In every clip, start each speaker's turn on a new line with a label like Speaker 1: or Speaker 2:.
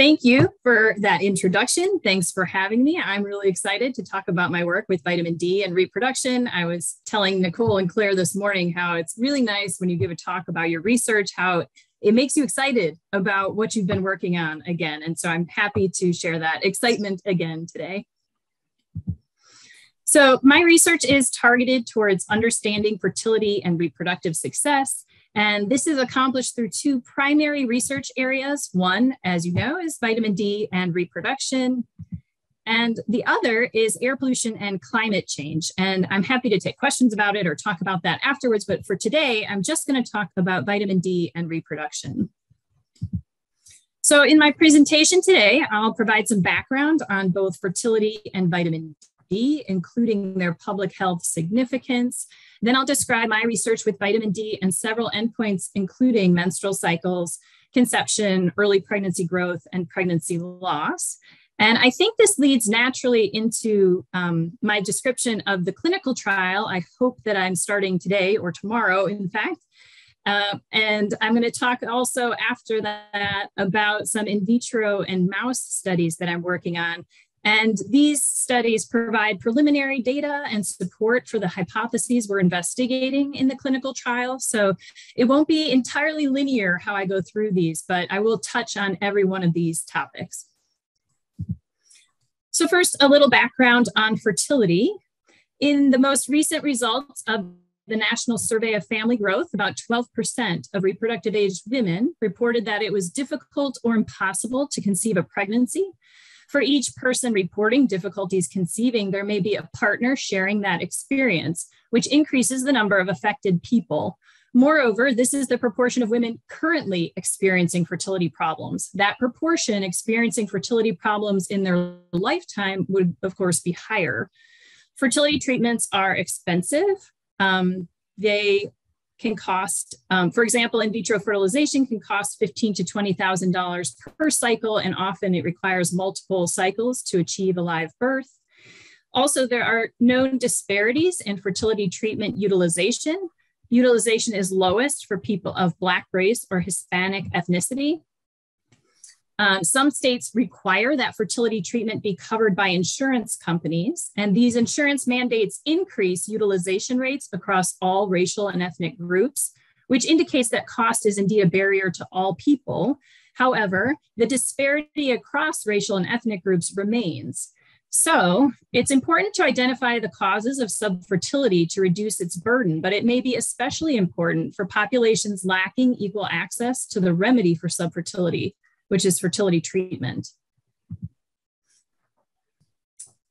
Speaker 1: thank you for that introduction. Thanks for having me. I'm really excited to talk about my work with vitamin D and reproduction. I was telling Nicole and Claire this morning how it's really nice when you give a talk about your research, how it makes you excited about what you've been working on again. And so I'm happy to share that excitement again today. So my research is targeted towards understanding fertility and reproductive success. And this is accomplished through two primary research areas. One, as you know, is vitamin D and reproduction. And the other is air pollution and climate change. And I'm happy to take questions about it or talk about that afterwards. But for today, I'm just going to talk about vitamin D and reproduction. So in my presentation today, I'll provide some background on both fertility and vitamin D, including their public health significance. Then I'll describe my research with vitamin D and several endpoints, including menstrual cycles, conception, early pregnancy growth, and pregnancy loss. And I think this leads naturally into um, my description of the clinical trial. I hope that I'm starting today or tomorrow, in fact. Uh, and I'm going to talk also after that about some in vitro and mouse studies that I'm working on and these studies provide preliminary data and support for the hypotheses we're investigating in the clinical trial. So it won't be entirely linear how I go through these, but I will touch on every one of these topics. So first, a little background on fertility. In the most recent results of the National Survey of Family Growth, about 12% of reproductive age women reported that it was difficult or impossible to conceive a pregnancy for each person reporting difficulties conceiving, there may be a partner sharing that experience, which increases the number of affected people. Moreover, this is the proportion of women currently experiencing fertility problems. That proportion experiencing fertility problems in their lifetime would, of course, be higher. Fertility treatments are expensive. Um, they can cost, um, for example, in vitro fertilization can cost fifteen to twenty thousand dollars per cycle, and often it requires multiple cycles to achieve a live birth. Also, there are known disparities in fertility treatment utilization. Utilization is lowest for people of Black race or Hispanic ethnicity. Um, some states require that fertility treatment be covered by insurance companies, and these insurance mandates increase utilization rates across all racial and ethnic groups, which indicates that cost is indeed a barrier to all people. However, the disparity across racial and ethnic groups remains. So it's important to identify the causes of subfertility to reduce its burden, but it may be especially important for populations lacking equal access to the remedy for subfertility, which is fertility treatment.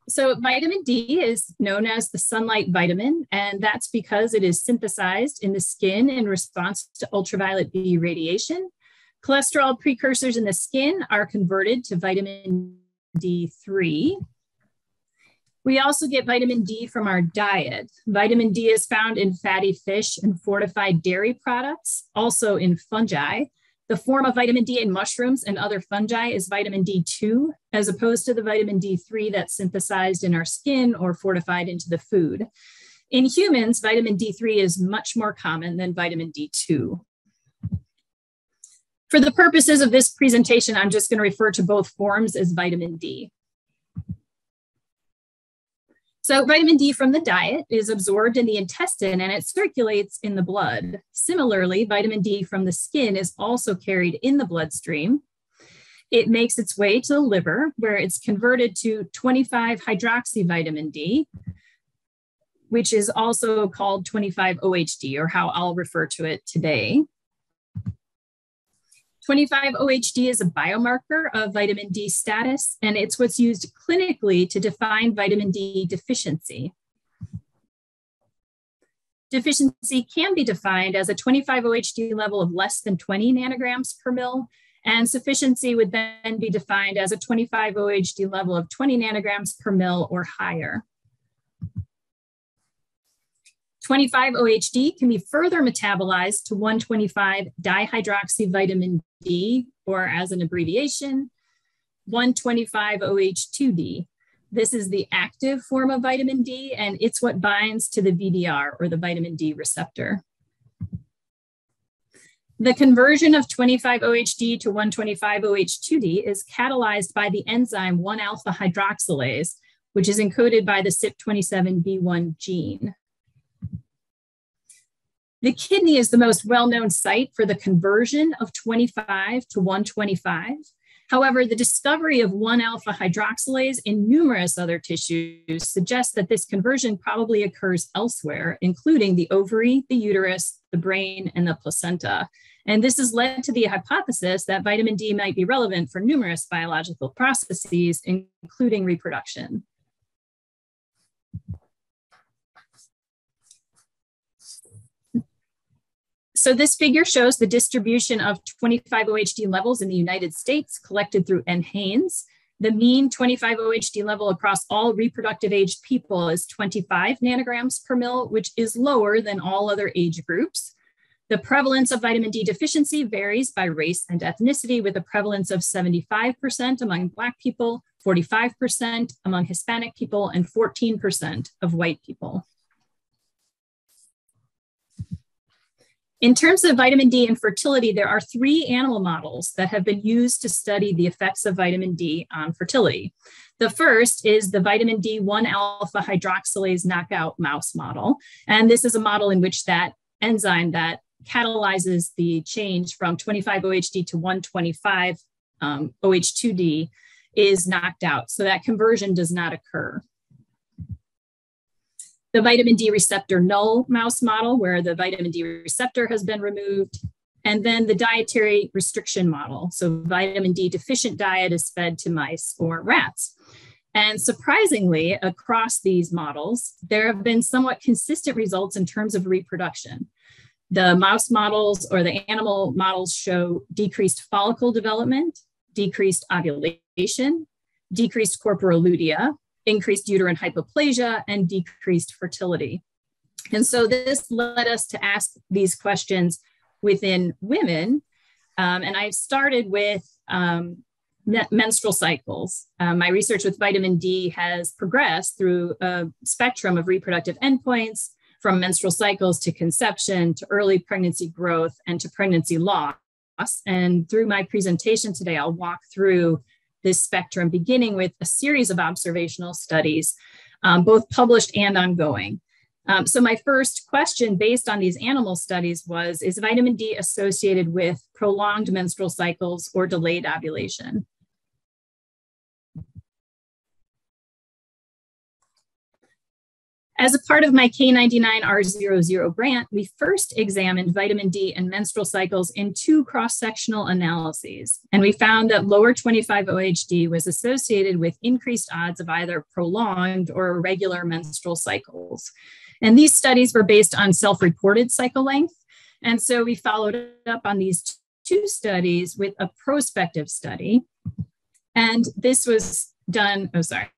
Speaker 1: So vitamin D is known as the sunlight vitamin, and that's because it is synthesized in the skin in response to ultraviolet B radiation. Cholesterol precursors in the skin are converted to vitamin D3. We also get vitamin D from our diet. Vitamin D is found in fatty fish and fortified dairy products, also in fungi, the form of vitamin D in mushrooms and other fungi is vitamin D2, as opposed to the vitamin D3 that's synthesized in our skin or fortified into the food. In humans, vitamin D3 is much more common than vitamin D2. For the purposes of this presentation, I'm just going to refer to both forms as vitamin D. So vitamin D from the diet is absorbed in the intestine and it circulates in the blood. Similarly, vitamin D from the skin is also carried in the bloodstream. It makes its way to the liver where it's converted to 25 hydroxy vitamin D, which is also called 25 OHD or how I'll refer to it today. 25-OHD is a biomarker of vitamin D status, and it's what's used clinically to define vitamin D deficiency. Deficiency can be defined as a 25-OHD level of less than 20 nanograms per mil, and sufficiency would then be defined as a 25-OHD level of 20 nanograms per mil or higher. 25-OHD can be further metabolized to 125 dihydroxyvitamin D, or as an abbreviation, 125-OH2D. This is the active form of vitamin D, and it's what binds to the VDR, or the vitamin D receptor. The conversion of 25-OHD to 125-OH2D is catalyzed by the enzyme 1-alpha hydroxylase, which is encoded by the CYP27B1 gene. The kidney is the most well-known site for the conversion of 25 to 125. However, the discovery of 1-alpha hydroxylase in numerous other tissues suggests that this conversion probably occurs elsewhere, including the ovary, the uterus, the brain, and the placenta. And this has led to the hypothesis that vitamin D might be relevant for numerous biological processes, including reproduction. So this figure shows the distribution of 25-OHD levels in the United States collected through NHANES. The mean 25-OHD level across all reproductive age people is 25 nanograms per mil, which is lower than all other age groups. The prevalence of vitamin D deficiency varies by race and ethnicity, with a prevalence of 75% among Black people, 45% among Hispanic people, and 14% of white people. In terms of vitamin D and fertility, there are three animal models that have been used to study the effects of vitamin D on fertility. The first is the vitamin D 1 alpha hydroxylase knockout mouse model. And this is a model in which that enzyme that catalyzes the change from 25 OHD to 125 um, OH2D is knocked out. So that conversion does not occur the vitamin D receptor null mouse model, where the vitamin D receptor has been removed, and then the dietary restriction model. So, vitamin D deficient diet is fed to mice or rats. And surprisingly, across these models, there have been somewhat consistent results in terms of reproduction. The mouse models or the animal models show decreased follicle development, decreased ovulation, decreased corpora lutea, increased uterine hypoplasia, and decreased fertility. And so this led us to ask these questions within women. Um, and I've started with um, menstrual cycles. Um, my research with vitamin D has progressed through a spectrum of reproductive endpoints from menstrual cycles to conception to early pregnancy growth and to pregnancy loss. And through my presentation today, I'll walk through this spectrum, beginning with a series of observational studies, um, both published and ongoing. Um, so my first question based on these animal studies was, is vitamin D associated with prolonged menstrual cycles or delayed ovulation? As a part of my K99R00 grant, we first examined vitamin D and menstrual cycles in two cross-sectional analyses. And we found that lower 25-OHD was associated with increased odds of either prolonged or irregular menstrual cycles. And these studies were based on self-reported cycle length. And so we followed up on these two studies with a prospective study. And this was done, oh, sorry,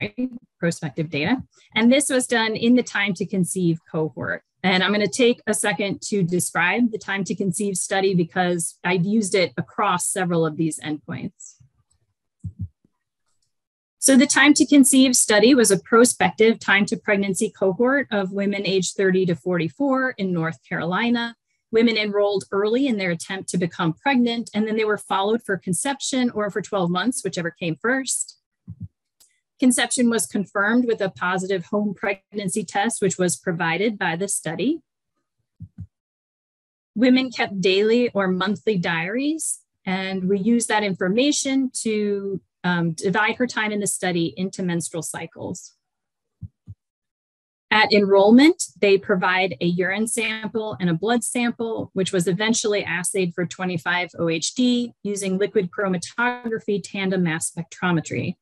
Speaker 1: prospective data. And this was done in the time to conceive cohort. And I'm going to take a second to describe the time to conceive study because I've used it across several of these endpoints. So the time to conceive study was a prospective time to pregnancy cohort of women aged 30 to 44 in North Carolina. Women enrolled early in their attempt to become pregnant, and then they were followed for conception or for 12 months, whichever came first. Conception was confirmed with a positive home pregnancy test, which was provided by the study. Women kept daily or monthly diaries, and we used that information to um, divide her time in the study into menstrual cycles. At enrollment, they provide a urine sample and a blood sample, which was eventually assayed for 25 OHD using liquid chromatography tandem mass spectrometry.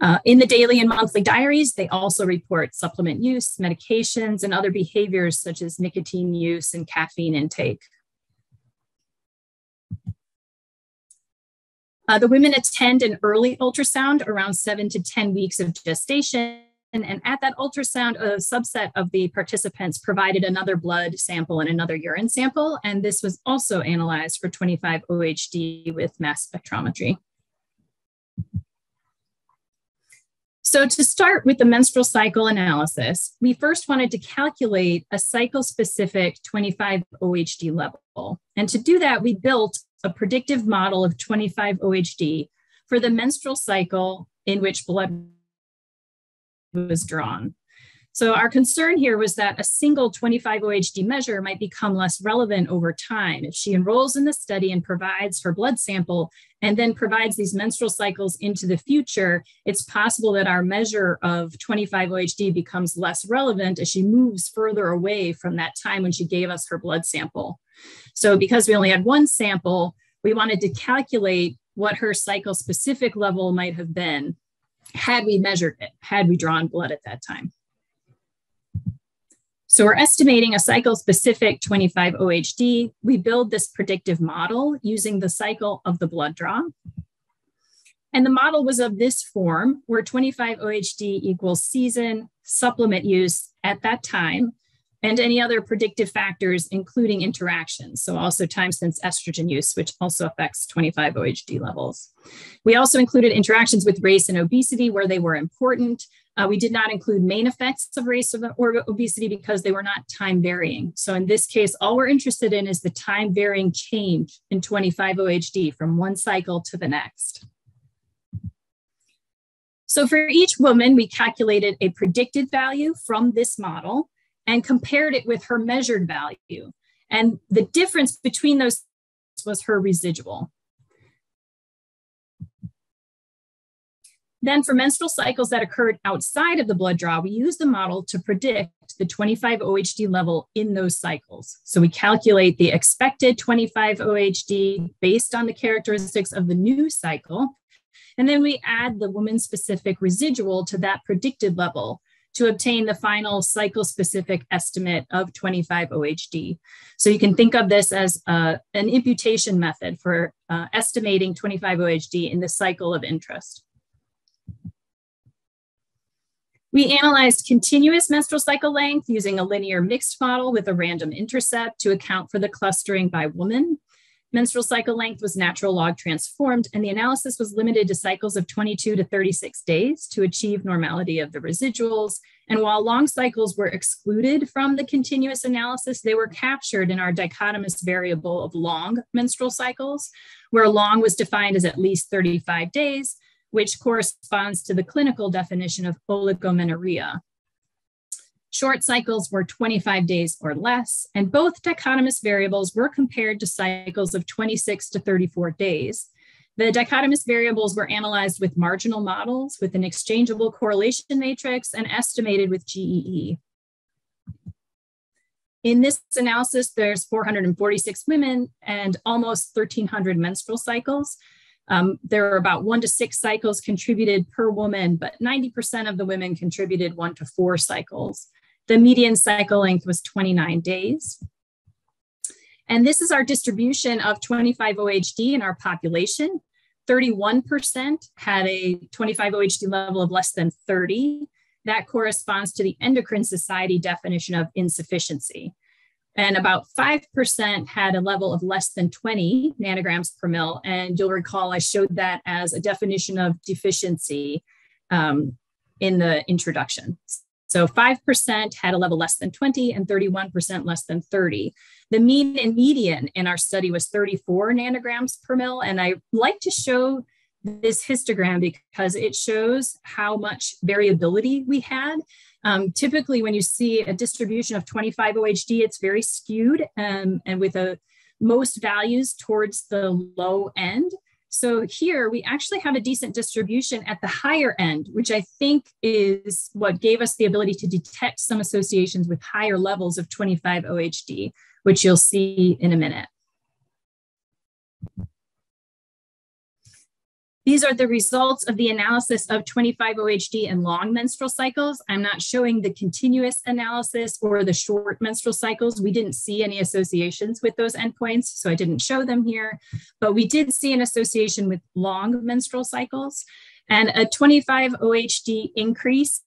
Speaker 1: Uh, in the daily and monthly diaries, they also report supplement use, medications, and other behaviors such as nicotine use and caffeine intake. Uh, the women attend an early ultrasound around seven to 10 weeks of gestation. And, and at that ultrasound, a subset of the participants provided another blood sample and another urine sample. And this was also analyzed for 25 OHD with mass spectrometry. So to start with the menstrual cycle analysis, we first wanted to calculate a cycle-specific 25-OHD level. And to do that, we built a predictive model of 25-OHD for the menstrual cycle in which blood was drawn. So our concern here was that a single 25-OHD measure might become less relevant over time. If she enrolls in the study and provides her blood sample and then provides these menstrual cycles into the future, it's possible that our measure of 25-OHD becomes less relevant as she moves further away from that time when she gave us her blood sample. So because we only had one sample, we wanted to calculate what her cycle specific level might have been had we measured it, had we drawn blood at that time. So we're estimating a cycle specific 25 OHD. We build this predictive model using the cycle of the blood draw. And the model was of this form where 25 OHD equals season, supplement use at that time, and any other predictive factors, including interactions. So also time since estrogen use, which also affects 25 OHD levels. We also included interactions with race and obesity where they were important, uh, we did not include main effects of race or obesity because they were not time varying. So in this case, all we're interested in is the time varying change in 25-OHD from one cycle to the next. So for each woman, we calculated a predicted value from this model and compared it with her measured value. And the difference between those was her residual. Then for menstrual cycles that occurred outside of the blood draw, we use the model to predict the 25 OHD level in those cycles. So we calculate the expected 25 OHD based on the characteristics of the new cycle. And then we add the woman specific residual to that predicted level to obtain the final cycle specific estimate of 25 OHD. So you can think of this as uh, an imputation method for uh, estimating 25 OHD in the cycle of interest. We analyzed continuous menstrual cycle length using a linear mixed model with a random intercept to account for the clustering by woman. Menstrual cycle length was natural log transformed, and the analysis was limited to cycles of 22 to 36 days to achieve normality of the residuals. And while long cycles were excluded from the continuous analysis, they were captured in our dichotomous variable of long menstrual cycles, where long was defined as at least 35 days which corresponds to the clinical definition of oligomenorrhea. Short cycles were 25 days or less, and both dichotomous variables were compared to cycles of 26 to 34 days. The dichotomous variables were analyzed with marginal models with an exchangeable correlation matrix and estimated with GEE. In this analysis, there's 446 women and almost 1,300 menstrual cycles. Um, there are about one to six cycles contributed per woman, but 90% of the women contributed one to four cycles. The median cycle length was 29 days. And this is our distribution of 25-OHD in our population. 31% had a 25-OHD level of less than 30. That corresponds to the Endocrine Society definition of insufficiency and about 5% had a level of less than 20 nanograms per mil. And you'll recall I showed that as a definition of deficiency um, in the introduction. So 5% had a level less than 20 and 31% less than 30. The mean and median in our study was 34 nanograms per mil. And I like to show this histogram because it shows how much variability we had. Um, typically, when you see a distribution of 25 OHD, it's very skewed um, and with a most values towards the low end. So here we actually have a decent distribution at the higher end, which I think is what gave us the ability to detect some associations with higher levels of 25 OHD, which you'll see in a minute. These are the results of the analysis of 25-OHD and long menstrual cycles. I'm not showing the continuous analysis or the short menstrual cycles. We didn't see any associations with those endpoints, so I didn't show them here. But we did see an association with long menstrual cycles and a 25-OHD increase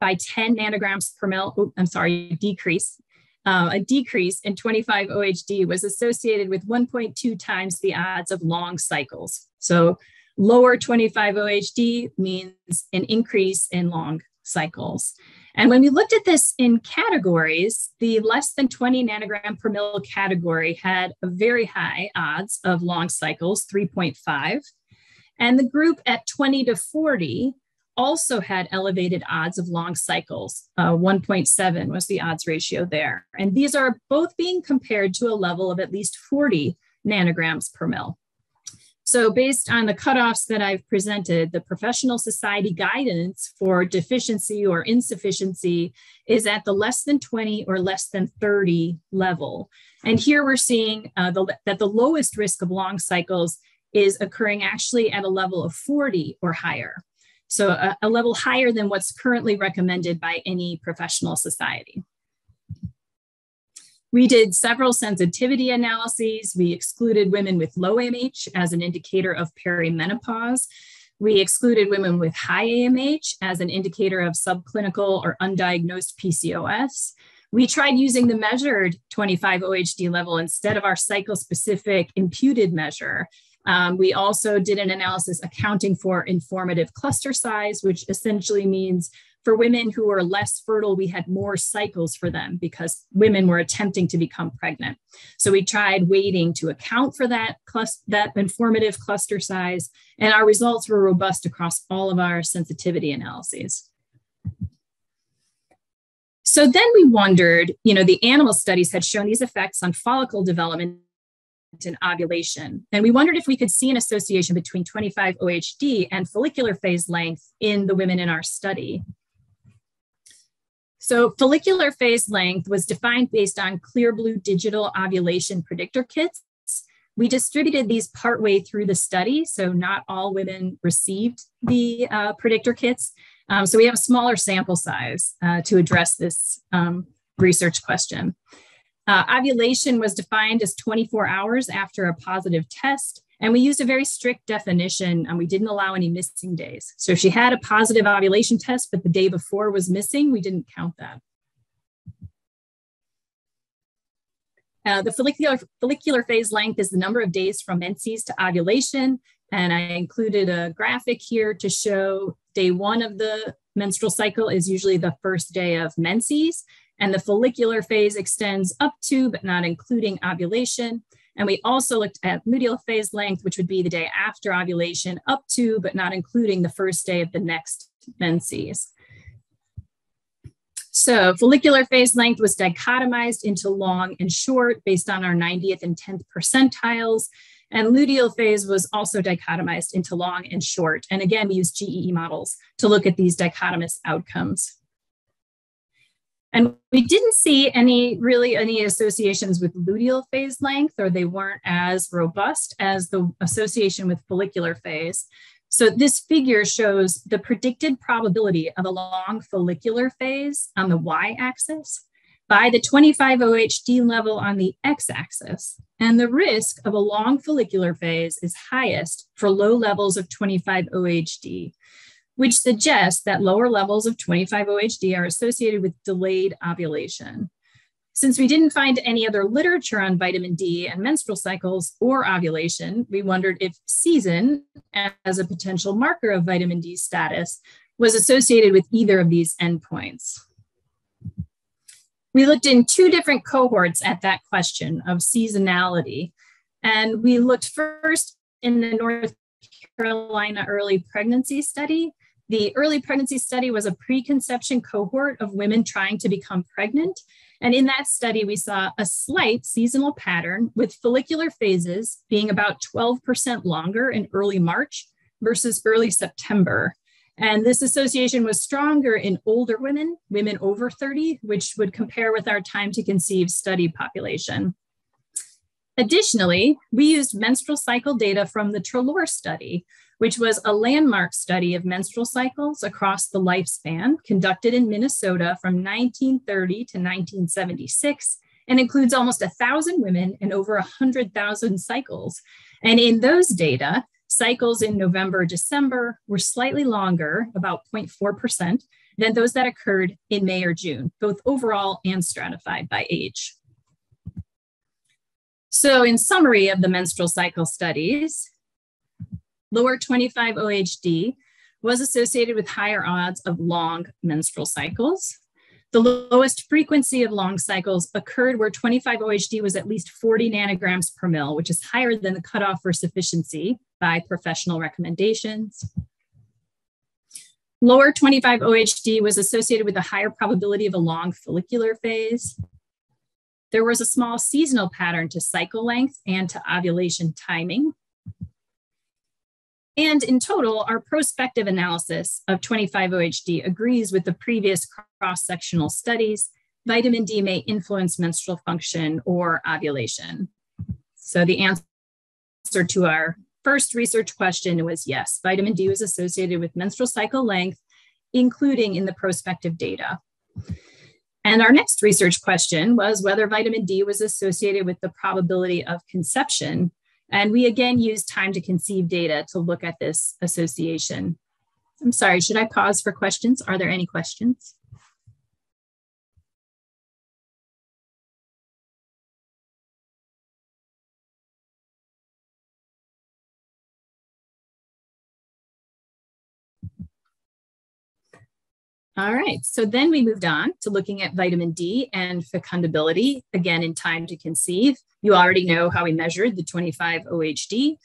Speaker 1: by 10 nanograms per mil. Oh, I'm sorry, decrease. Uh, a decrease in 25 OHD was associated with 1.2 times the odds of long cycles. So Lower 25-OHD means an increase in long cycles. And when we looked at this in categories, the less than 20 nanogram per mil category had a very high odds of long cycles, 3.5. And the group at 20 to 40 also had elevated odds of long cycles. Uh, 1.7 was the odds ratio there. And these are both being compared to a level of at least 40 nanograms per mil. So based on the cutoffs that I've presented, the professional society guidance for deficiency or insufficiency is at the less than 20 or less than 30 level. And here we're seeing uh, the, that the lowest risk of long cycles is occurring actually at a level of 40 or higher. So a, a level higher than what's currently recommended by any professional society. We did several sensitivity analyses. We excluded women with low AMH as an indicator of perimenopause. We excluded women with high AMH as an indicator of subclinical or undiagnosed PCOS. We tried using the measured 25 OHD level instead of our cycle specific imputed measure. Um, we also did an analysis accounting for informative cluster size, which essentially means for women who are less fertile, we had more cycles for them because women were attempting to become pregnant. So we tried weighting to account for that, that informative cluster size, and our results were robust across all of our sensitivity analyses. So then we wondered, you know, the animal studies had shown these effects on follicle development and ovulation. And we wondered if we could see an association between 25 OHD and follicular phase length in the women in our study. So follicular phase length was defined based on Clearblue digital ovulation predictor kits. We distributed these partway through the study, so not all women received the uh, predictor kits. Um, so we have a smaller sample size uh, to address this um, research question. Uh, ovulation was defined as 24 hours after a positive test. And we used a very strict definition and we didn't allow any missing days. So if she had a positive ovulation test, but the day before was missing, we didn't count that. Uh, the follicular, follicular phase length is the number of days from menses to ovulation. And I included a graphic here to show day one of the menstrual cycle is usually the first day of menses. And the follicular phase extends up to, but not including ovulation. And we also looked at luteal phase length, which would be the day after ovulation, up to, but not including the first day of the next menses. So follicular phase length was dichotomized into long and short based on our 90th and 10th percentiles. And luteal phase was also dichotomized into long and short. And again, we used GEE models to look at these dichotomous outcomes. And we didn't see any really any associations with luteal phase length, or they weren't as robust as the association with follicular phase. So this figure shows the predicted probability of a long follicular phase on the y-axis by the 25 OHD level on the x-axis. And the risk of a long follicular phase is highest for low levels of 25 OHD which suggests that lower levels of 25-OHD are associated with delayed ovulation. Since we didn't find any other literature on vitamin D and menstrual cycles or ovulation, we wondered if season, as a potential marker of vitamin D status, was associated with either of these endpoints. We looked in two different cohorts at that question of seasonality. And we looked first in the North Carolina early pregnancy study, the early pregnancy study was a preconception cohort of women trying to become pregnant. And in that study, we saw a slight seasonal pattern with follicular phases being about 12% longer in early March versus early September. And this association was stronger in older women, women over 30, which would compare with our time to conceive study population. Additionally, we used menstrual cycle data from the Treloar study, which was a landmark study of menstrual cycles across the lifespan conducted in Minnesota from 1930 to 1976 and includes almost a thousand women and over 100,000 cycles. And in those data, cycles in November, December were slightly longer, about 0.4%, than those that occurred in May or June, both overall and stratified by age. So, in summary of the menstrual cycle studies, Lower 25 OHD was associated with higher odds of long menstrual cycles. The lowest frequency of long cycles occurred where 25 OHD was at least 40 nanograms per mil, which is higher than the cutoff for sufficiency by professional recommendations. Lower 25 OHD was associated with a higher probability of a long follicular phase. There was a small seasonal pattern to cycle length and to ovulation timing. And in total, our prospective analysis of 25-OHD agrees with the previous cross-sectional studies. Vitamin D may influence menstrual function or ovulation. So the answer to our first research question was yes, vitamin D was associated with menstrual cycle length, including in the prospective data. And our next research question was whether vitamin D was associated with the probability of conception and we again use time to conceive data to look at this association. I'm sorry, should I pause for questions? Are there any questions? All right, so then we moved on to looking at vitamin D and fecundability, again in time to conceive. You already know how we measured the 25 OHD.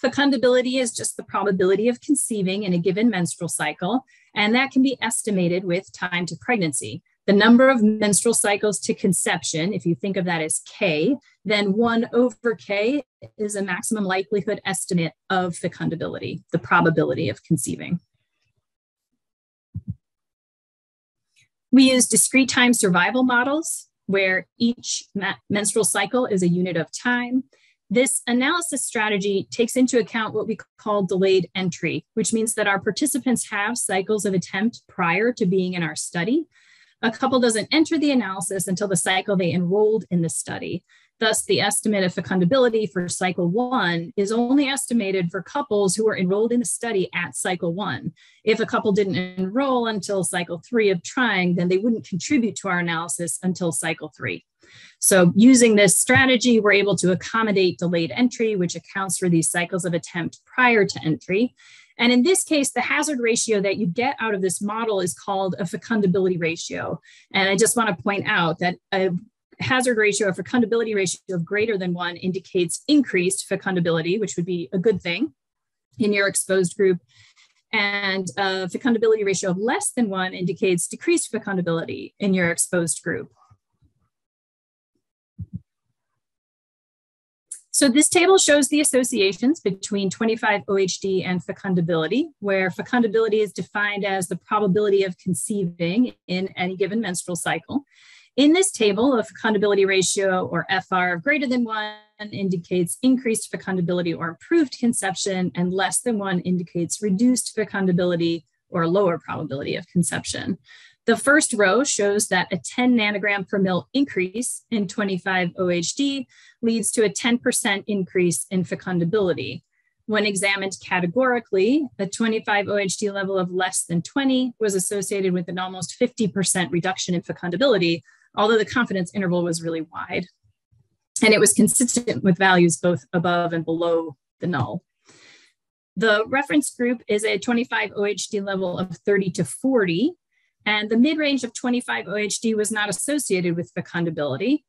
Speaker 1: Fecundability is just the probability of conceiving in a given menstrual cycle, and that can be estimated with time to pregnancy. The number of menstrual cycles to conception, if you think of that as K, then 1 over K is a maximum likelihood estimate of fecundability, the probability of conceiving. We use discrete time survival models where each menstrual cycle is a unit of time. This analysis strategy takes into account what we call delayed entry, which means that our participants have cycles of attempt prior to being in our study. A couple doesn't enter the analysis until the cycle they enrolled in the study. Thus, the estimate of fecundability for cycle one is only estimated for couples who were enrolled in the study at cycle one. If a couple didn't enroll until cycle three of trying, then they wouldn't contribute to our analysis until cycle three. So using this strategy, we're able to accommodate delayed entry, which accounts for these cycles of attempt prior to entry. And in this case, the hazard ratio that you get out of this model is called a fecundability ratio. And I just want to point out that a hazard ratio or fecundability ratio of greater than one indicates increased fecundability, which would be a good thing in your exposed group. And a fecundability ratio of less than one indicates decreased fecundability in your exposed group. So this table shows the associations between 25 OHD and fecundability, where fecundability is defined as the probability of conceiving in any given menstrual cycle. In this table, a fecundability ratio or FR of greater than one indicates increased fecundability or improved conception, and less than one indicates reduced fecundability or lower probability of conception. The first row shows that a 10 nanogram per mil increase in 25 OHD leads to a 10% increase in fecundability. When examined categorically, a 25 OHD level of less than 20 was associated with an almost 50% reduction in fecundability, although the confidence interval was really wide. And it was consistent with values both above and below the null. The reference group is a 25 OHD level of 30 to 40, and the mid range of 25 OHD was not associated with fecundability.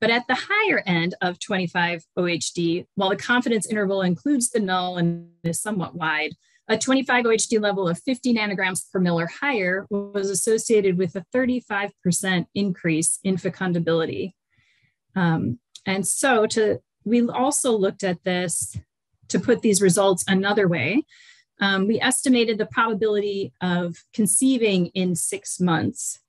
Speaker 1: But at the higher end of 25 OHD, while the confidence interval includes the null and is somewhat wide, a 25 OHD level of 50 nanograms per mil or higher was associated with a 35% increase in fecundability. Um, and so to we also looked at this to put these results another way. Um, we estimated the probability of conceiving in six months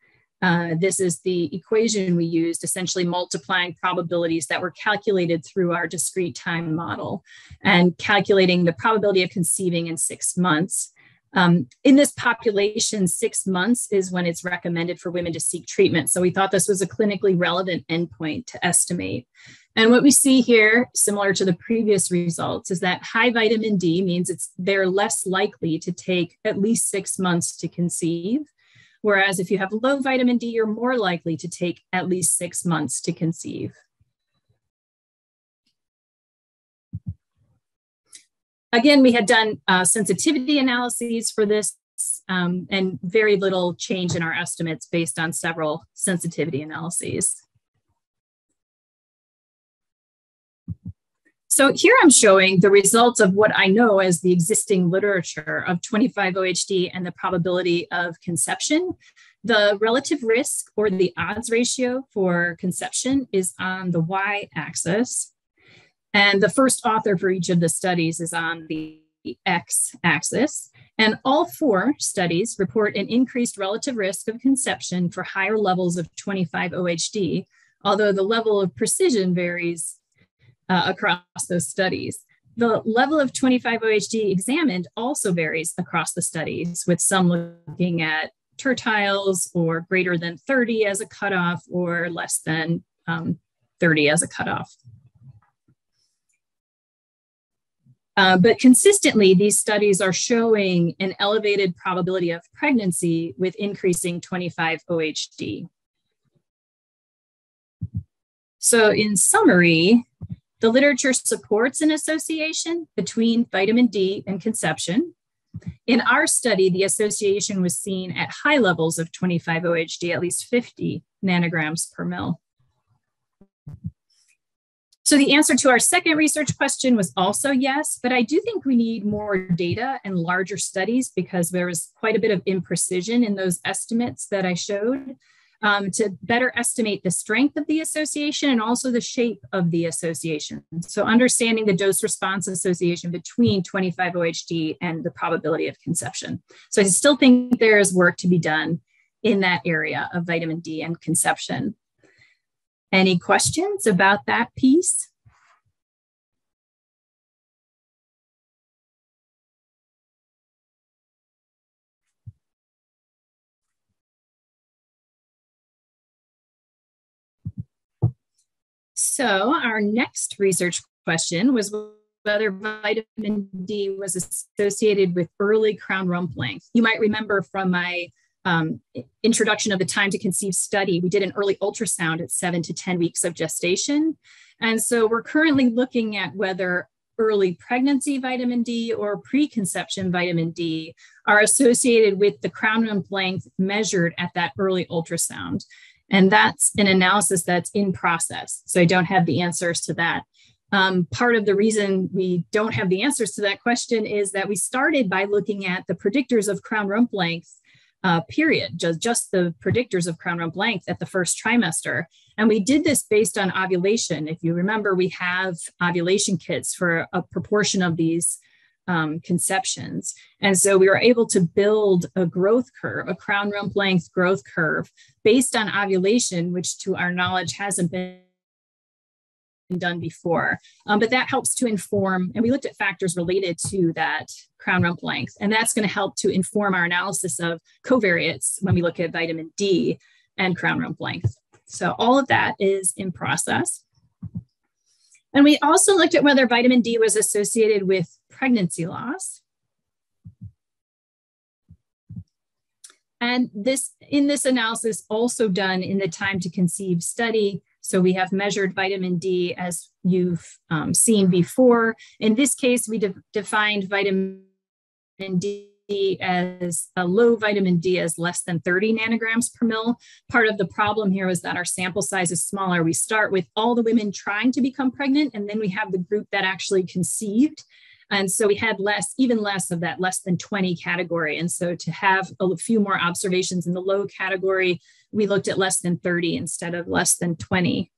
Speaker 1: uh, this is the equation we used, essentially multiplying probabilities that were calculated through our discrete time model and calculating the probability of conceiving in six months. Um, in this population, six months is when it's recommended for women to seek treatment. So we thought this was a clinically relevant endpoint to estimate. And what we see here, similar to the previous results, is that high vitamin D means it's they're less likely to take at least six months to conceive. Whereas if you have low vitamin D, you're more likely to take at least six months to conceive. again, we had done uh, sensitivity analyses for this um, and very little change in our estimates based on several sensitivity analyses. So here I'm showing the results of what I know as the existing literature of 25-OHD and the probability of conception. The relative risk or the odds ratio for conception is on the y-axis. And the first author for each of the studies is on the x-axis. And all four studies report an increased relative risk of conception for higher levels of 25-OHD, although the level of precision varies uh, across those studies. The level of 25-OHD examined also varies across the studies, with some looking at tertiles or greater than 30 as a cutoff or less than um, 30 as a cutoff. Uh, but consistently, these studies are showing an elevated probability of pregnancy with increasing 25-OHD. So in summary, the literature supports an association between vitamin D and conception. In our study, the association was seen at high levels of 25-OHD, at least 50 nanograms per mil. So the answer to our second research question was also yes, but I do think we need more data and larger studies because there was quite a bit of imprecision in those estimates that I showed um, to better estimate the strength of the association and also the shape of the association. So understanding the dose response association between 25-OHD and the probability of conception. So I still think there is work to be done in that area of vitamin D and conception. Any questions about that piece? So our next research question was whether vitamin D was associated with early crown rump length. You might remember from my um, introduction of the time to conceive study, we did an early ultrasound at seven to 10 weeks of gestation. And so we're currently looking at whether early pregnancy vitamin D or preconception vitamin D are associated with the crown length measured at that early ultrasound. And that's an analysis that's in process. So I don't have the answers to that. Um, part of the reason we don't have the answers to that question is that we started by looking at the predictors of crown rump length uh, period, just, just the predictors of crown rump length at the first trimester. And we did this based on ovulation. If you remember, we have ovulation kits for a proportion of these um, conceptions. And so we were able to build a growth curve, a crown rump length growth curve based on ovulation, which to our knowledge hasn't been done before. Um, but that helps to inform, and we looked at factors related to that crown rump length. And that's going to help to inform our analysis of covariates when we look at vitamin D and crown rump length. So all of that is in process. And we also looked at whether vitamin D was associated with pregnancy loss. And this in this analysis also done in the time to conceive study. So we have measured vitamin D as you've um, seen before. In this case, we de defined vitamin D as a low vitamin D as less than 30 nanograms per mil. Part of the problem here was that our sample size is smaller. We start with all the women trying to become pregnant, and then we have the group that actually conceived. And so we had less, even less of that less than 20 category. And so to have a few more observations in the low category, we looked at less than 30 instead of less than 20.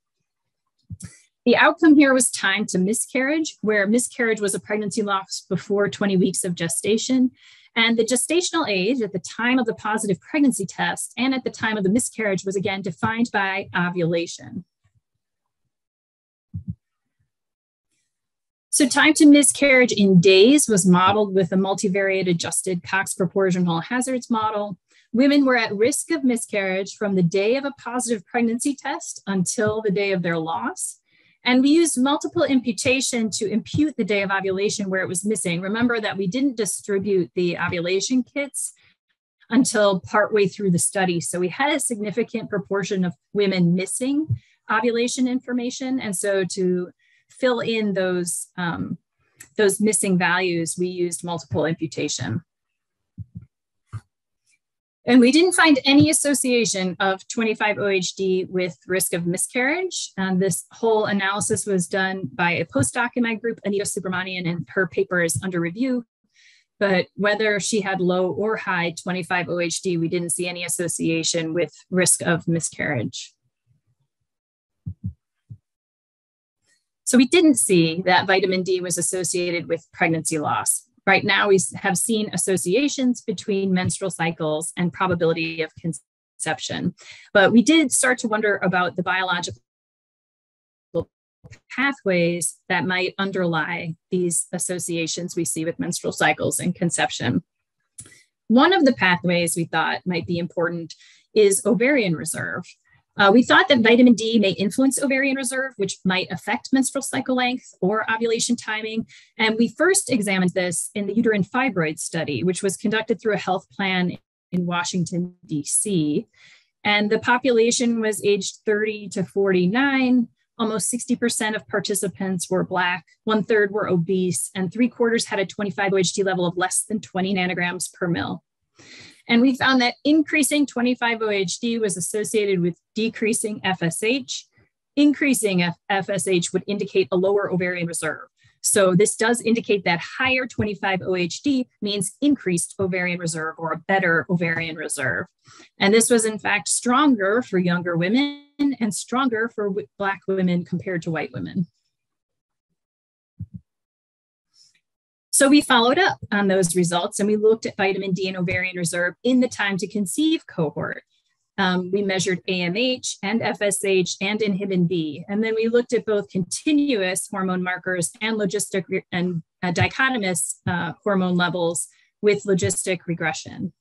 Speaker 1: The outcome here was time to miscarriage, where miscarriage was a pregnancy loss before 20 weeks of gestation. And the gestational age at the time of the positive pregnancy test and at the time of the miscarriage was again defined by ovulation. So time to miscarriage in days was modeled with a multivariate adjusted Cox proportional hazards model. Women were at risk of miscarriage from the day of a positive pregnancy test until the day of their loss. And we used multiple imputation to impute the day of ovulation where it was missing. Remember that we didn't distribute the ovulation kits until partway through the study. So we had a significant proportion of women missing ovulation information. And so to fill in those um, those missing values, we used multiple imputation. And we didn't find any association of 25-OHD with risk of miscarriage. And this whole analysis was done by a postdoc in my group, Anita Subramanian, and her paper is under review. But whether she had low or high 25-OHD, we didn't see any association with risk of miscarriage. So we didn't see that vitamin D was associated with pregnancy loss. Right now, we have seen associations between menstrual cycles and probability of conception. But we did start to wonder about the biological pathways that might underlie these associations we see with menstrual cycles and conception. One of the pathways we thought might be important is ovarian reserve. Uh, we thought that vitamin D may influence ovarian reserve, which might affect menstrual cycle length or ovulation timing. And we first examined this in the uterine fibroid study, which was conducted through a health plan in Washington, D.C. And the population was aged 30 to 49. Almost 60% of participants were Black, one third were obese, and three quarters had a 25 OHD level of less than 20 nanograms per mil. And we found that increasing 25-OHD was associated with decreasing FSH. Increasing FSH would indicate a lower ovarian reserve. So this does indicate that higher 25-OHD means increased ovarian reserve or a better ovarian reserve. And this was in fact stronger for younger women and stronger for Black women compared to white women. So we followed up on those results and we looked at vitamin D and ovarian reserve in the time to conceive cohort. Um, we measured AMH and FSH and inhibin B. And then we looked at both continuous hormone markers and logistic and uh, dichotomous uh, hormone levels with logistic regression.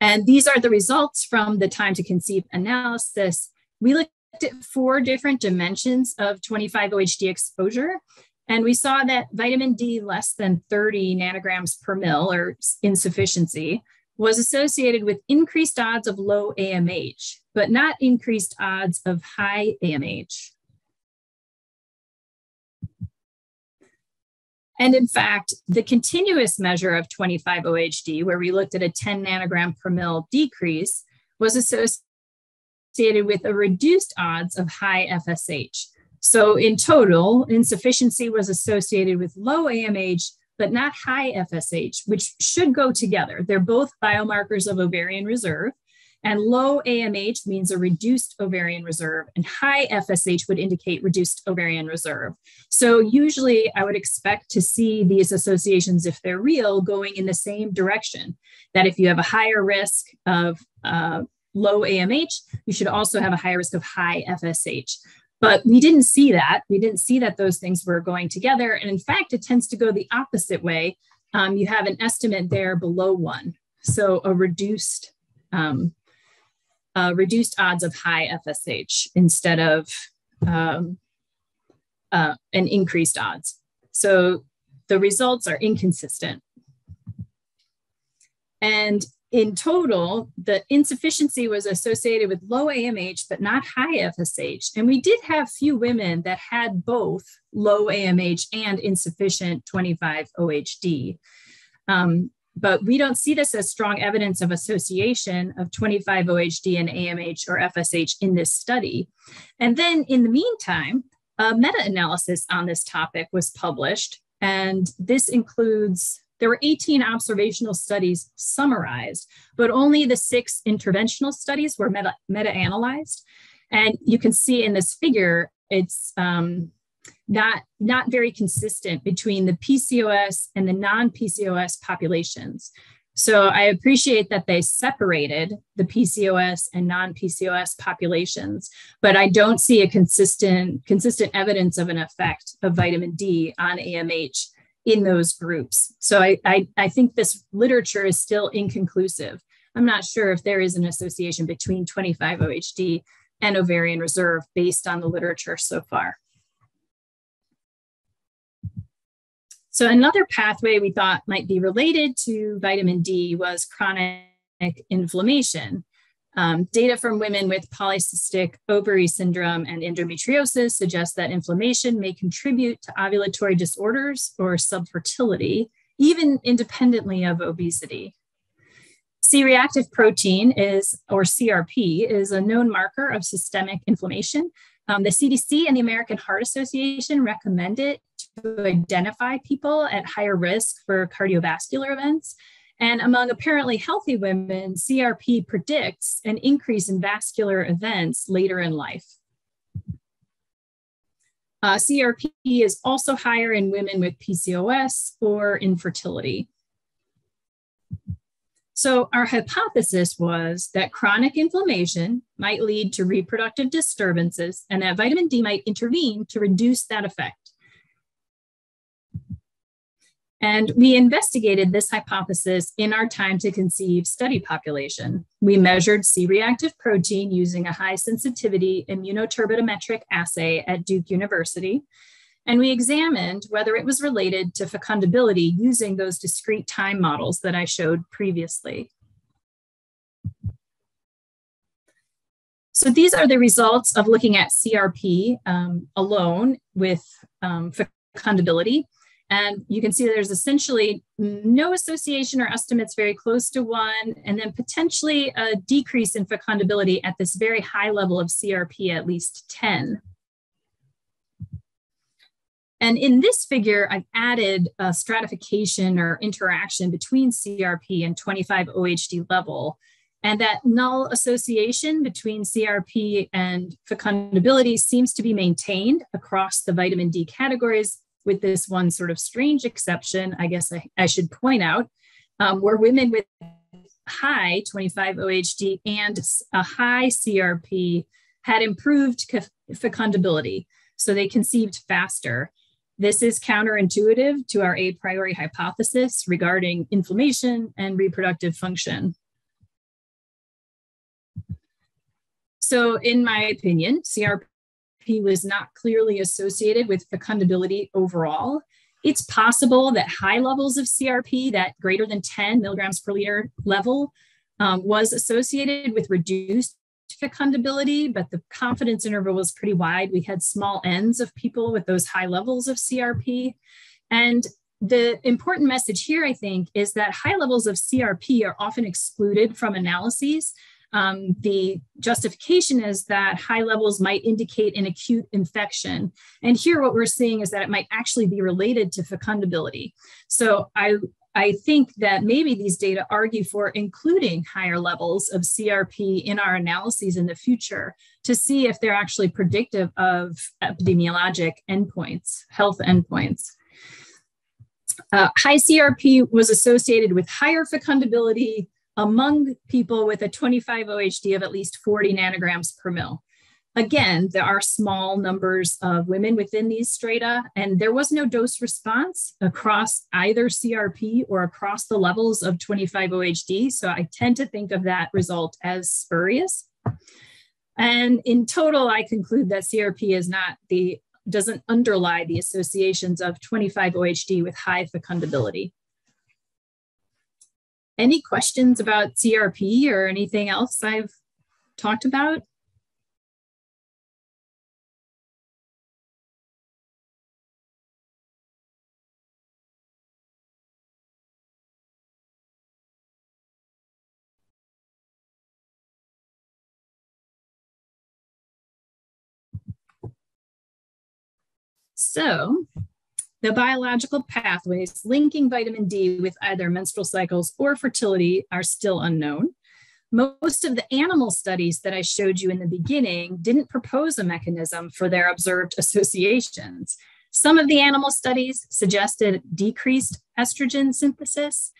Speaker 1: And these are the results from the time to conceive analysis. We looked at four different dimensions of 25-OHD exposure. And we saw that vitamin D less than 30 nanograms per mil or insufficiency was associated with increased odds of low AMH, but not increased odds of high AMH. And in fact, the continuous measure of 25-OHD, where we looked at a 10 nanogram per mil decrease, was associated associated with a reduced odds of high FSH. So in total, insufficiency was associated with low AMH, but not high FSH, which should go together. They're both biomarkers of ovarian reserve. And low AMH means a reduced ovarian reserve, and high FSH would indicate reduced ovarian reserve. So, usually, I would expect to see these associations, if they're real, going in the same direction. That if you have a higher risk of uh, low AMH, you should also have a higher risk of high FSH. But we didn't see that. We didn't see that those things were going together. And in fact, it tends to go the opposite way. Um, you have an estimate there below one. So a reduced, um, reduced odds of high FSH instead of um, uh, an increased odds. So the results are inconsistent. And in total, the insufficiency was associated with low AMH, but not high FSH. And we did have few women that had both low AMH and insufficient 25 OHD. Um, but we don't see this as strong evidence of association of 25 OHD and AMH or FSH in this study. And then in the meantime, a meta analysis on this topic was published. And this includes there were 18 observational studies summarized, but only the six interventional studies were meta, analyzed. And you can see in this figure, it's um, not, not very consistent between the PCOS and the non PCOS populations. So I appreciate that they separated the PCOS and non-PCOS populations, but I don't see a consistent consistent evidence of an effect of vitamin D on AMH in those groups. So I, I, I think this literature is still inconclusive. I'm not sure if there is an association between 25-OHD and ovarian reserve based on the literature so far. So another pathway we thought might be related to vitamin D was chronic inflammation. Um, data from women with polycystic ovary syndrome and endometriosis suggests that inflammation may contribute to ovulatory disorders or subfertility, even independently of obesity. C-reactive protein is, or CRP, is a known marker of systemic inflammation. Um, the CDC and the American Heart Association recommend it to identify people at higher risk for cardiovascular events. And among apparently healthy women, CRP predicts an increase in vascular events later in life. Uh, CRP is also higher in women with PCOS or infertility. So, our hypothesis was that chronic inflammation might lead to reproductive disturbances and that vitamin D might intervene to reduce that effect. And we investigated this hypothesis in our time to conceive study population. We measured C reactive protein using a high sensitivity immunoturbidimetric assay at Duke University. And we examined whether it was related to fecundability using those discrete time models that I showed previously. So these are the results of looking at CRP um, alone with um, fecundability. And you can see there's essentially no association or estimates very close to one, and then potentially a decrease in fecundability at this very high level of CRP, at least 10. And in this figure, I've added a stratification or interaction between CRP and 25 OHD level. And that null association between CRP and fecundability seems to be maintained across the vitamin D categories with this one sort of strange exception, I guess I, I should point out, um, where women with high 25 OHD and a high CRP had improved fecundability. So they conceived faster. This is counterintuitive to our a priori hypothesis regarding inflammation and reproductive function. So, in my opinion, CRP was not clearly associated with fecundability overall. It's possible that high levels of CRP, that greater than 10 milligrams per liter level, um, was associated with reduced fecundability, but the confidence interval was pretty wide. We had small ends of people with those high levels of CRP. And the important message here, I think, is that high levels of CRP are often excluded from analyses um, the justification is that high levels might indicate an acute infection. And here, what we're seeing is that it might actually be related to fecundability. So I I think that maybe these data argue for including higher levels of CRP in our analyses in the future to see if they're actually predictive of epidemiologic endpoints, health endpoints. Uh, high CRP was associated with higher fecundability, among people with a 25 OHD of at least 40 nanograms per mil. Again, there are small numbers of women within these strata, and there was no dose response across either CRP or across the levels of 25 OHD. So I tend to think of that result as spurious. And in total, I conclude that CRP is not the doesn't underlie the associations of 25 OHD with high fecundability. Any questions about CRP or anything else I've talked about? So the biological pathways linking vitamin D with either menstrual cycles or fertility are still unknown. Most of the animal studies that I showed you in the beginning didn't propose a mechanism for their observed associations. Some of the animal studies suggested decreased estrogen synthesis.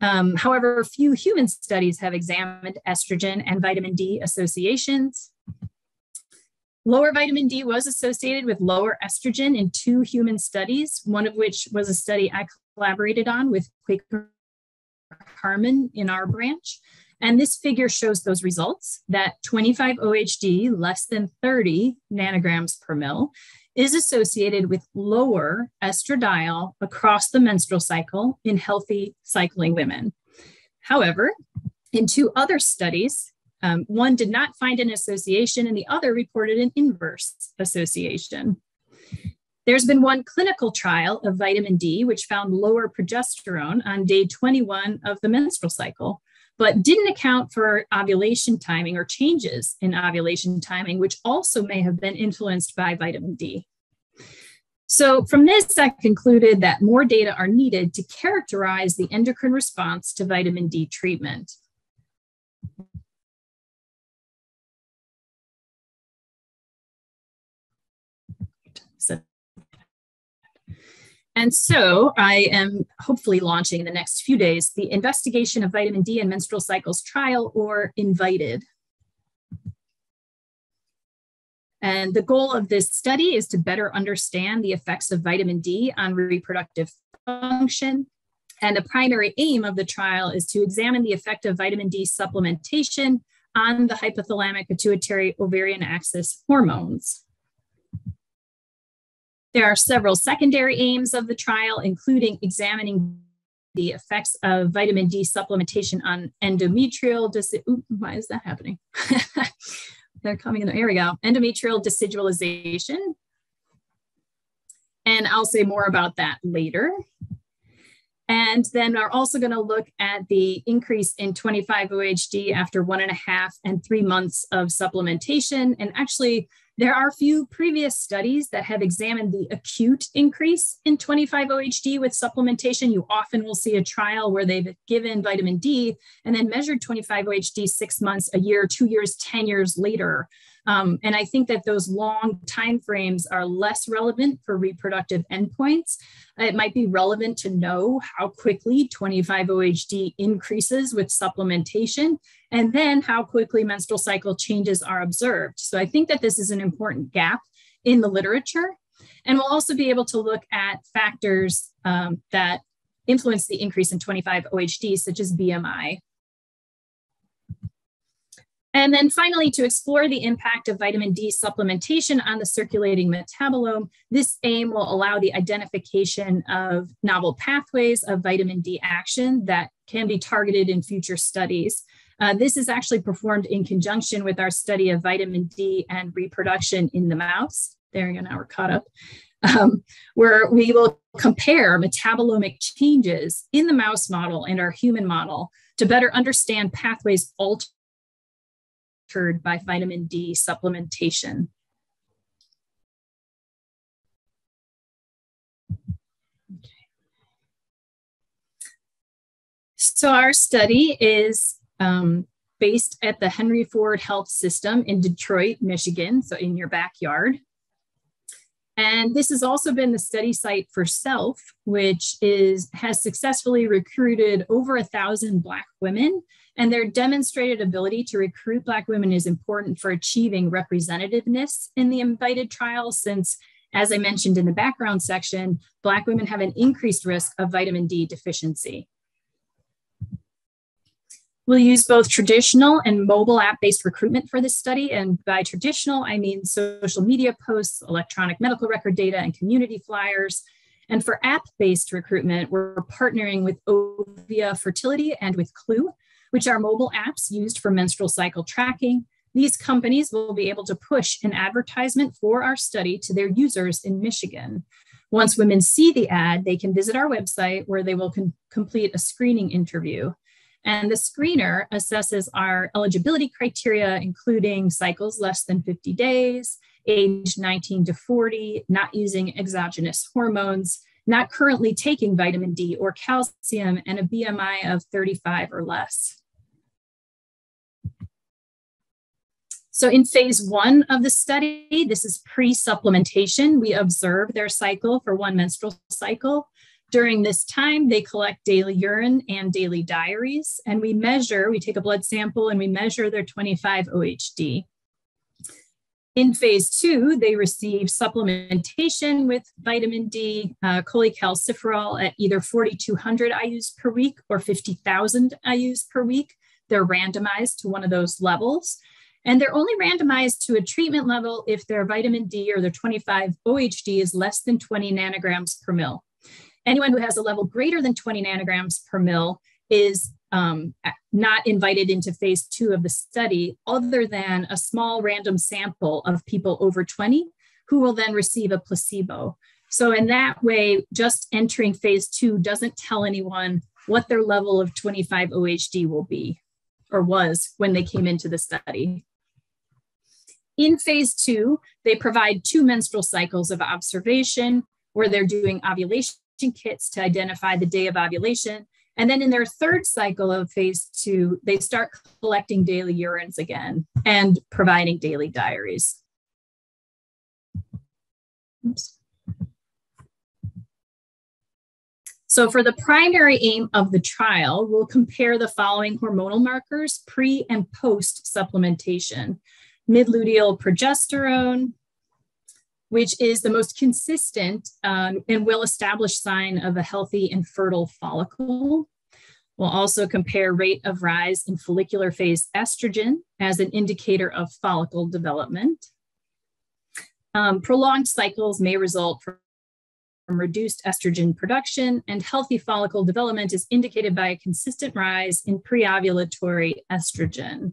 Speaker 1: Um, however, few human studies have examined estrogen and vitamin D associations. Lower vitamin D was associated with lower estrogen in two human studies, one of which was a study I collaborated on with Quaker Harmon in our branch. And this figure shows those results that 25 OHD, less than 30 nanograms per mil, is associated with lower estradiol across the menstrual cycle in healthy cycling women. However, in two other studies, Um, one did not find an association and the other reported an inverse association. There's been one clinical trial of vitamin D, which found lower progesterone on day 21 of the menstrual cycle, but didn't account for ovulation timing or changes in ovulation timing, which also may have been influenced by vitamin D. So, from this, I concluded that more data are needed to characterize the endocrine response to vitamin D treatment. And so I am hopefully launching in the next few days the investigation of vitamin D and menstrual cycles trial or invited. And the goal of this study is to better understand the effects of vitamin D on reproductive function. And the primary aim of the trial is to examine the effect of vitamin D supplementation on the hypothalamic pituitary ovarian axis hormones. There are several secondary aims of the trial, including examining the effects of vitamin D supplementation on endometrial why is that happening? They're coming in. Here we go. Endometrial decidualization. And I'll say more about that later. And then we're also going to look at the increase in 25-OHD after one and a half and three months of supplementation. And actually, there are a few previous studies that have examined the acute increase in 25-OHD with supplementation. You often will see a trial where they've given vitamin D and then measured 25-OHD six months, a year, two years, 10 years later. Um, and I think that those long time frames are less relevant for reproductive endpoints. It might be relevant to know how quickly 25-OHD increases with supplementation, and then how quickly menstrual cycle changes are observed. So I think that this is an important gap in the literature. And we'll also be able to look at factors um, that influence the increase in 25-OHD, such as BMI, and then finally, to explore the impact of vitamin D supplementation on the circulating metabolome, this aim will allow the identification of novel pathways of vitamin D action that can be targeted in future studies. Uh, this is actually performed in conjunction with our study of vitamin D and reproduction in the mouse. There you go, now we're caught up. Um, where we will compare metabolomic changes in the mouse model and our human model to better understand pathways altered by vitamin D supplementation. So our study is um, based at the Henry Ford Health System in Detroit, Michigan, so in your backyard. And this has also been the study site for SELF, which is has successfully recruited over a thousand Black women and their demonstrated ability to recruit Black women is important for achieving representativeness in the invited trial, since, as I mentioned in the background section, Black women have an increased risk of vitamin D deficiency. We'll use both traditional and mobile app-based recruitment for this study. And by traditional, I mean social media posts, electronic medical record data, and community flyers. And for app-based recruitment, we're partnering with Ovia Fertility and with Clue which are mobile apps used for menstrual cycle tracking. These companies will be able to push an advertisement for our study to their users in Michigan. Once women see the ad, they can visit our website where they will complete a screening interview. And the screener assesses our eligibility criteria, including cycles less than 50 days, age 19 to 40, not using exogenous hormones, not currently taking vitamin D or calcium, and a BMI of 35 or less. So in phase one of the study, this is pre-supplementation. We observe their cycle for one menstrual cycle. During this time, they collect daily urine and daily diaries, and we measure, we take a blood sample and we measure their 25 OHD. In phase two, they receive supplementation with vitamin D, uh, cholecalciferol at either 4,200 IUs per week or 50,000 IUs per week. They're randomized to one of those levels. And they're only randomized to a treatment level if their vitamin D or their 25 OHD is less than 20 nanograms per mil. Anyone who has a level greater than 20 nanograms per mil is um, not invited into phase two of the study, other than a small random sample of people over 20 who will then receive a placebo. So, in that way, just entering phase two doesn't tell anyone what their level of 25 OHD will be or was when they came into the study. In phase two, they provide two menstrual cycles of observation where they're doing ovulation kits to identify the day of ovulation. And then in their third cycle of phase two, they start collecting daily urines again and providing daily diaries. Oops. So for the primary aim of the trial, we'll compare the following hormonal markers pre and post supplementation. Mid-luteal progesterone, which is the most consistent um, and well-established sign of a healthy and fertile follicle. We'll also compare rate of rise in follicular phase estrogen as an indicator of follicle development. Um, prolonged cycles may result from reduced estrogen production, and healthy follicle development is indicated by a consistent rise in preovulatory estrogen.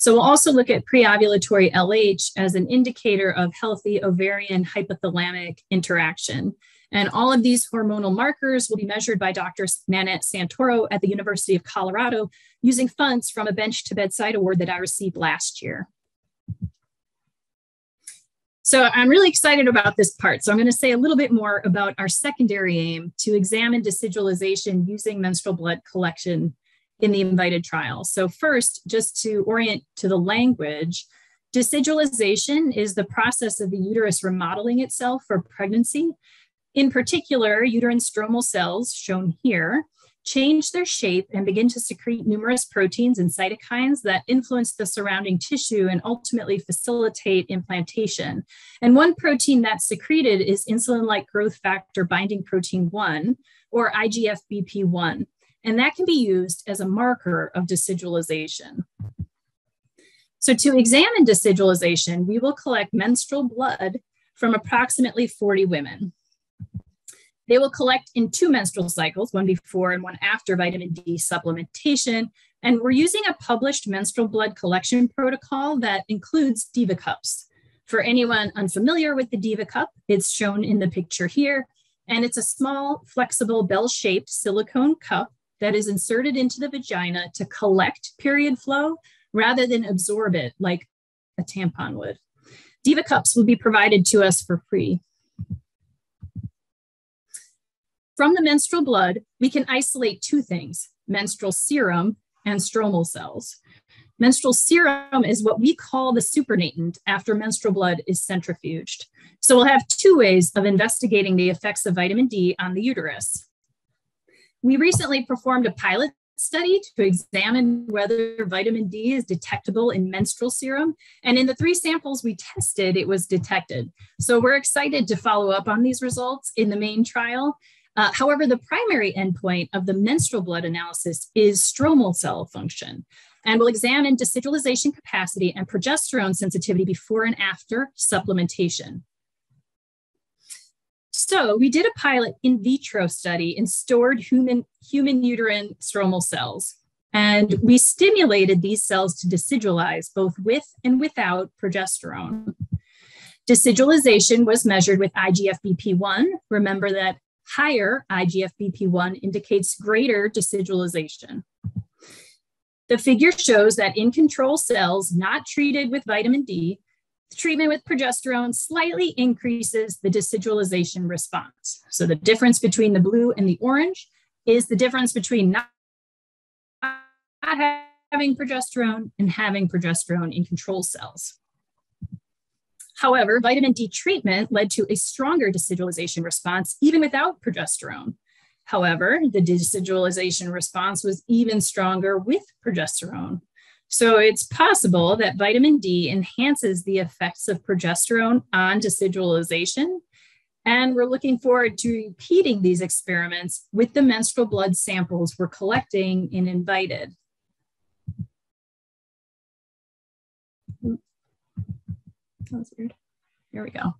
Speaker 1: So we'll also look at preovulatory LH as an indicator of healthy ovarian hypothalamic interaction. And all of these hormonal markers will be measured by Dr. Nanette Santoro at the University of Colorado using funds from a bench to bedside award that I received last year. So I'm really excited about this part. So I'm going to say a little bit more about our secondary aim to examine decidualization using menstrual blood collection in the invited trial. So first, just to orient to the language, decidualization is the process of the uterus remodeling itself for pregnancy. In particular, uterine stromal cells, shown here, change their shape and begin to secrete numerous proteins and cytokines that influence the surrounding tissue and ultimately facilitate implantation. And one protein that's secreted is insulin like growth factor binding protein 1, or IGF BP1. And that can be used as a marker of decidualization. So, to examine decidualization, we will collect menstrual blood from approximately 40 women. They will collect in two menstrual cycles, one before and one after vitamin D supplementation. And we're using a published menstrual blood collection protocol that includes Diva cups. For anyone unfamiliar with the Diva cup, it's shown in the picture here. And it's a small, flexible, bell shaped silicone cup that is inserted into the vagina to collect period flow rather than absorb it like a tampon would. Diva cups will be provided to us for free. From the menstrual blood, we can isolate two things menstrual serum and stromal cells. Menstrual serum is what we call the supernatant after menstrual blood is centrifuged. So we'll have two ways of investigating the effects of vitamin D on the uterus. We recently performed a pilot study to examine whether vitamin D is detectable in menstrual serum. And in the three samples we tested, it was detected. So we're excited to follow up on these results in the main trial. Uh, however, the primary endpoint of the menstrual blood analysis is stromal cell function, and we'll examine decidualization capacity and progesterone sensitivity before and after supplementation. So we did a pilot in vitro study in stored human, human uterine stromal cells. And we stimulated these cells to decidualize both with and without progesterone. Decidualization was measured with IGF-BP1. Remember that Higher IGF-BP1 indicates greater decidualization. The figure shows that in control cells not treated with vitamin D, treatment with progesterone slightly increases the decidualization response. So the difference between the blue and the orange is the difference between not having progesterone and having progesterone in control cells. However, vitamin D treatment led to a stronger decidualization response even without progesterone. However, the decidualization response was even stronger with progesterone. So it's possible that vitamin D enhances the effects of progesterone on decidualization. And we're looking forward to repeating these experiments with the menstrual blood samples we're collecting in Invited. That was weird. Here we go.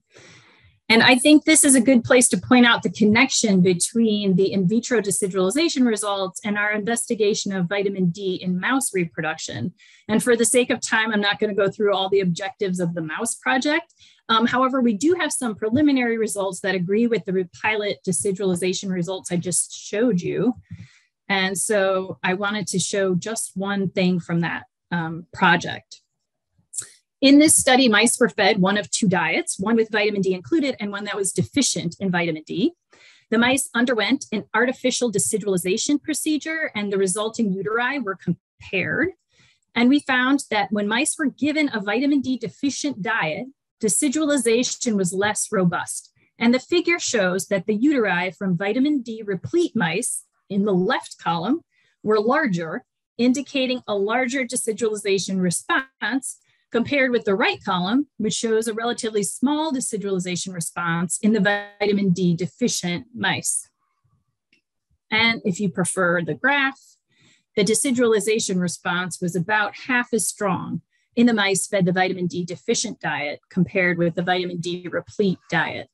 Speaker 1: And I think this is a good place to point out the connection between the in vitro decidualization results and our investigation of vitamin D in mouse reproduction. And for the sake of time, I'm not going to go through all the objectives of the mouse project. Um, however, we do have some preliminary results that agree with the pilot decidualization results I just showed you. And so I wanted to show just one thing from that um, project. In this study, mice were fed one of two diets, one with vitamin D included and one that was deficient in vitamin D. The mice underwent an artificial decidualization procedure, and the resulting uteri were compared. And we found that when mice were given a vitamin D deficient diet, decidualization was less robust. And the figure shows that the uteri from vitamin D replete mice in the left column were larger, indicating a larger decidualization response compared with the right column, which shows a relatively small decidualization response in the vitamin D deficient mice. And if you prefer the graph, the decidualization response was about half as strong in the mice fed the vitamin D deficient diet compared with the vitamin D replete diet.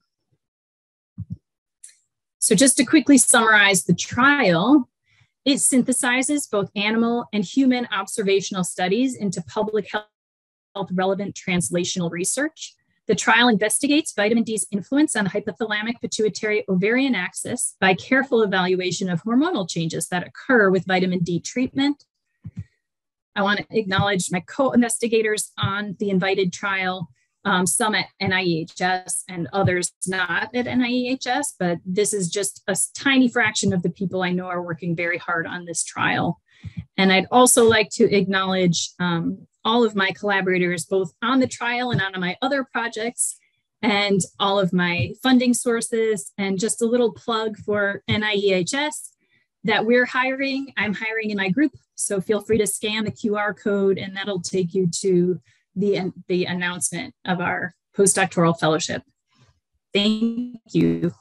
Speaker 1: So just to quickly summarize the trial, it synthesizes both animal and human observational studies into public health health relevant translational research. The trial investigates vitamin D's influence on hypothalamic pituitary ovarian axis by careful evaluation of hormonal changes that occur with vitamin D treatment. I want to acknowledge my co-investigators on the invited trial, um, some at NIEHS and others not at NIEHS, but this is just a tiny fraction of the people I know are working very hard on this trial. And I'd also like to acknowledge um, all of my collaborators, both on the trial and on my other projects, and all of my funding sources. And just a little plug for NIEHS that we're hiring. I'm hiring in my group, so feel free to scan the QR code, and that'll take you to the, the announcement of our postdoctoral fellowship. Thank you.